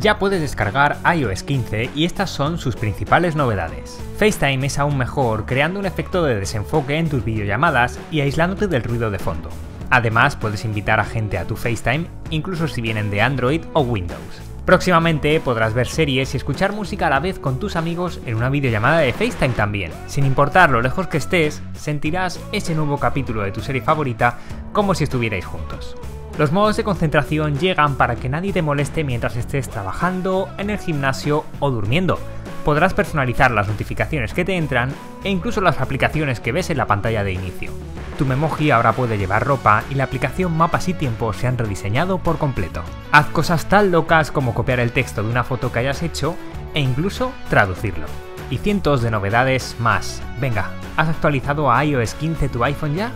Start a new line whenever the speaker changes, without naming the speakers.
Ya puedes descargar iOS 15 y estas son sus principales novedades. FaceTime es aún mejor creando un efecto de desenfoque en tus videollamadas y aislándote del ruido de fondo. Además puedes invitar a gente a tu FaceTime incluso si vienen de Android o Windows. Próximamente podrás ver series y escuchar música a la vez con tus amigos en una videollamada de FaceTime también. Sin importar lo lejos que estés, sentirás ese nuevo capítulo de tu serie favorita como si estuvierais juntos. Los modos de concentración llegan para que nadie te moleste mientras estés trabajando, en el gimnasio o durmiendo. Podrás personalizar las notificaciones que te entran e incluso las aplicaciones que ves en la pantalla de inicio. Tu Memoji ahora puede llevar ropa y la aplicación Mapas y Tiempo se han rediseñado por completo. Haz cosas tan locas como copiar el texto de una foto que hayas hecho e incluso traducirlo. Y cientos de novedades más. Venga, ¿has actualizado a iOS 15 tu iPhone ya?